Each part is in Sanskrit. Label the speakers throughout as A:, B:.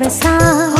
A: besar.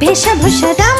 A: भे भूषदा